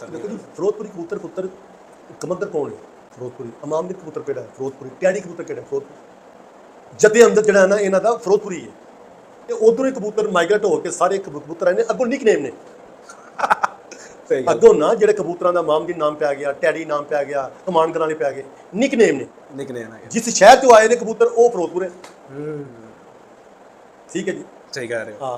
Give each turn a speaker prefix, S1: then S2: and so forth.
S1: ਕਬੂਤਰ
S2: ਦੇਖੋ ਜੀ ਫਿਰੋਜ਼ਪੁਰੀ ਕਬੂਤਰ ਪੁੱਤਰ ਕਮੰਦਰ ਕੌਣ ਹੈ? ਫਿਰੋਜ਼ਪੁਰੀ ਅਮਾਮਦਿਰ ਕਬੂਤਰ ਕਿਹੜਾ ਹੈ? ਫਿਰੋਜ਼ਪੁਰੀ ਟੈਡੀ ਕਬੂਤਰ ਕਿਹੜਾ ਹੈ? ਫਿਰੋਜ਼ਪੁਰੀ। ਅੰਦਰ ਜਿਹੜਾ ਨਾ ਇਹਨਾਂ ਦਾ ਫਿਰੋਜ਼ਪੁਰੀ ਹੈ। ਤੇ ਉਧਰੋਂ ਹੀ ਕਬੂਤਰ ਮਾਈਗ੍ਰੇਟ ਹੋ ਕੇ ਸਾਰੇ ਕਬੂਤਰ ਆਏ ਨੇ। ਅੱਗੋਂ ਨਿਕਨੇਮ ਨੇ। ਅੱਗੋਂ ਨਾ ਜਿਹੜੇ ਕਬੂਤਰਾਂ ਦਾ ਮਾਮਦੀ ਨਾਮ ਪਿਆ ਗਿਆ ਟੈਡੀ ਨਾਮ ਪਿਆ ਗਿਆ ਕਮਾਂਡਰ ਵਾਲੇ ਪਿਆ ਗਏ ਨਿਕਨੇਮ ਨੇ।
S1: ਨਿਕਨੇਮ ਹੈ
S2: ਜਿਸ ਸ਼ਹਿਰ ਤੋਂ ਆਏ ਨੇ ਕਬੂਤਰ ਉਹ ਫਿਰੋਜ਼ਪੁਰ
S1: ਹੈ।
S2: ਠੀਕ ਹੈ ਜੀ।
S1: ਸਹੀ ਕਹਿ ਰਹੇ ਹੋ।
S2: ਹਾਂ।